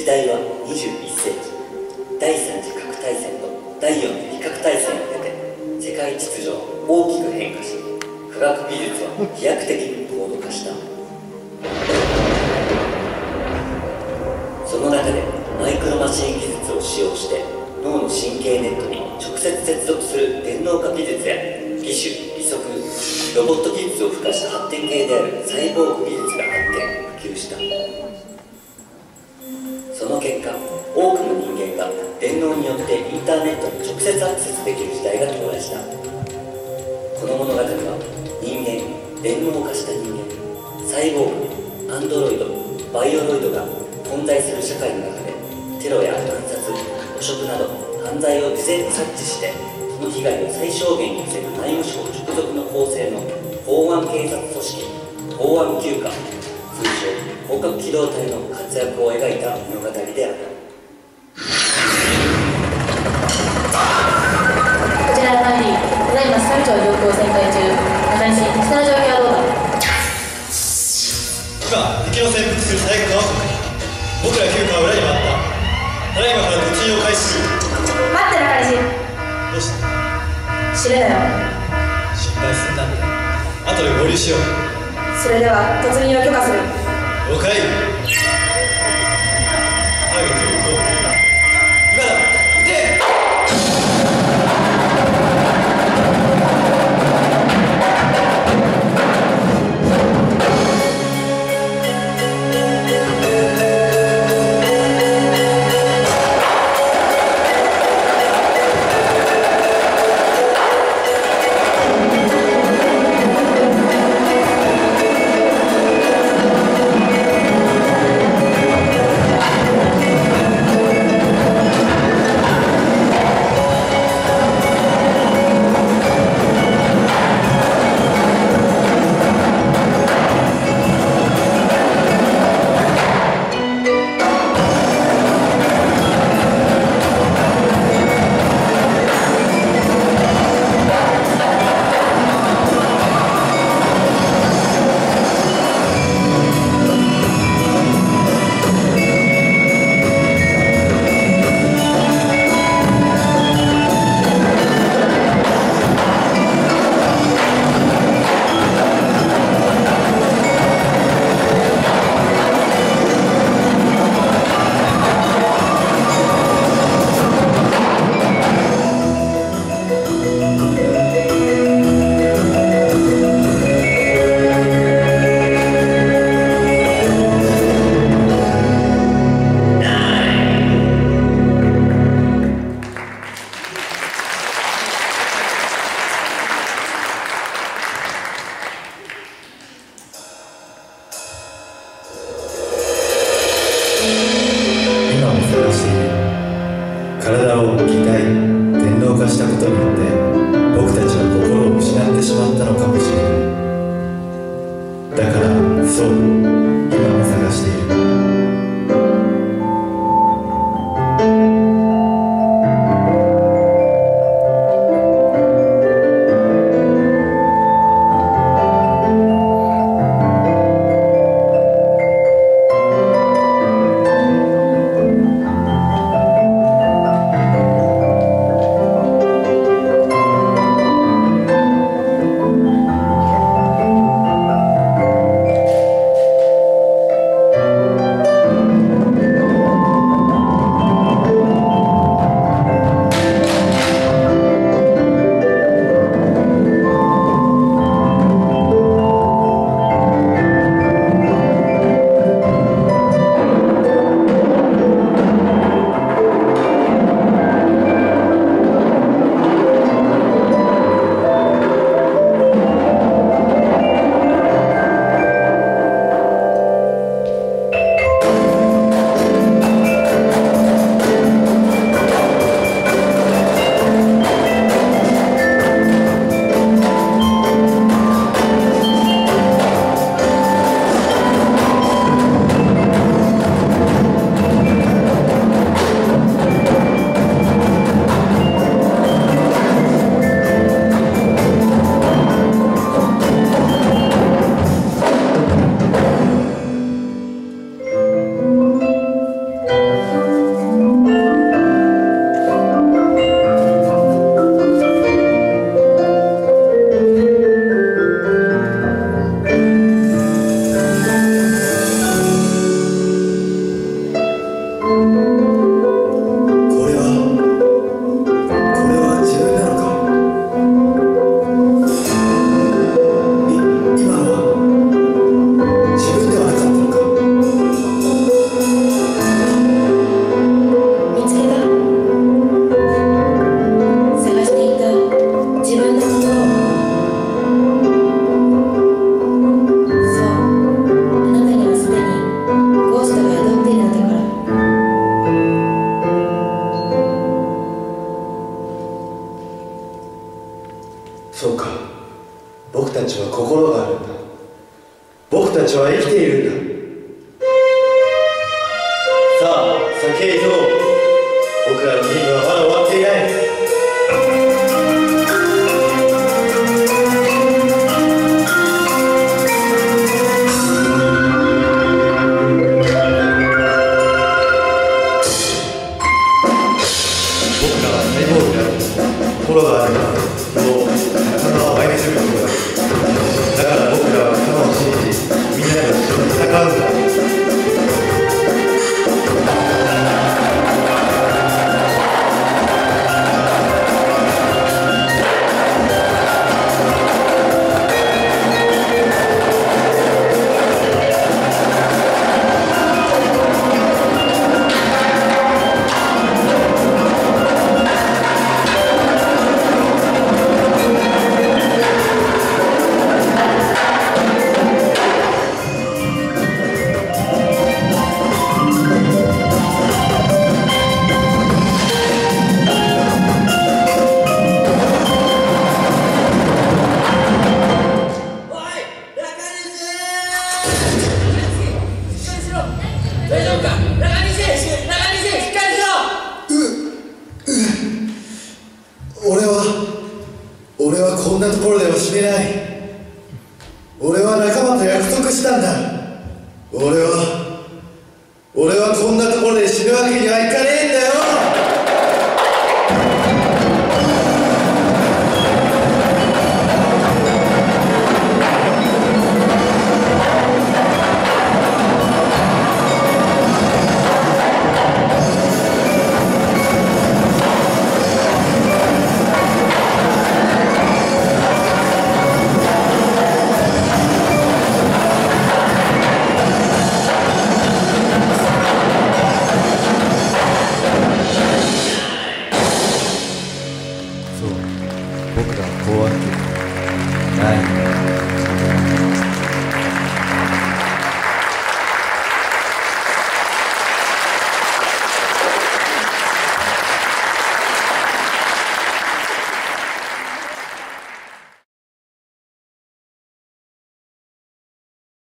時代は21世紀。第3次核大戦と第4次非核大戦を経て世界秩序は大きく変化し科学技術は飛躍的に電脳によってインターネットに直接アクセスできる時代が到来した。この物語は人間電脳化した人間サイボーグアンドロイドバイオロイドが混在する社会の中でテロや暗殺汚職など犯罪を事前に察知してその被害を最小限に防ぐ内務省直属の構成の公安警察組織公安休暇通称広角機動隊の活躍を描いた物語である。だいまスカル町上空旋回中中西下の状況はどうだ今敵の潜伏す。る最悪の僕ら休暇は裏に回ったただいまから突入を開始す。る待って中西どうした？知れだよ。心配すんだ。後で合流しよう。それでは突入を許可する。了解。かちは生きているんだ。さあ先へ行こう僕らの任務はまだ終わっていない。僕らはサイボーグである。心があるとところでは死ねない。俺は仲間と約束したんだ。俺は俺はこんなところで死ぬわけにはいかねえ。